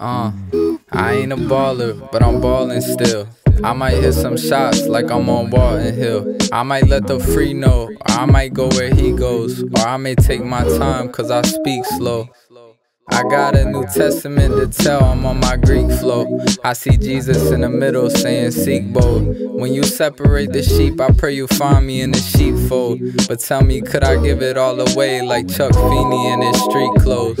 Uh, I ain't a baller, but I'm ballin' still. I might hit some shots like I'm on Walton Hill. I might let the free know, or I might go where he goes, or I may take my time cause I speak slow. I got a New Testament to tell, I'm on my Greek flow. I see Jesus in the middle saying, Seek bold. When you separate the sheep, I pray you find me in the sheepfold. But tell me, could I give it all away like Chuck Feeney in his street clothes?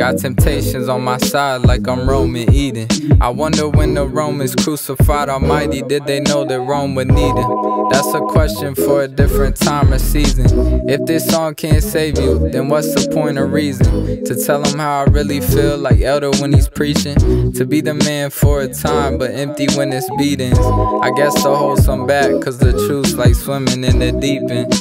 Got temptations on my side like I'm Roman Eden. I wonder when the Romans crucified Almighty, did they know that Rome would need him? That's a question for a different time or season. If this song can't save you, then what's the point of reason? To tell him how I really feel, like Elder when he's preaching. To be the man for a time, but empty when it's beatings. I guess to hold some back, cause the truth's like swimming in the deep end.